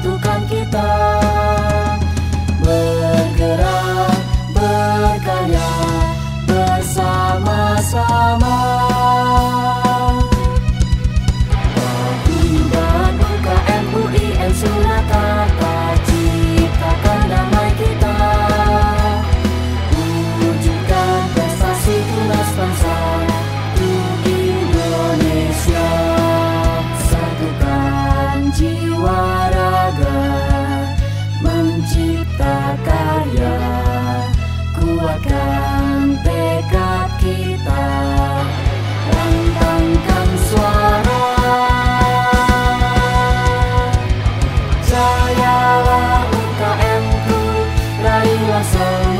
tu So.